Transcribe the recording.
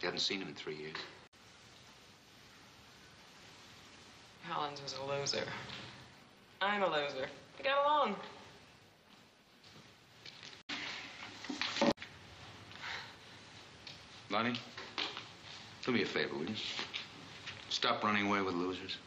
You haven't seen him in three years. Collins was a loser. I'm a loser. We got along. Lonnie, do me a favor, will you? Stop running away with losers.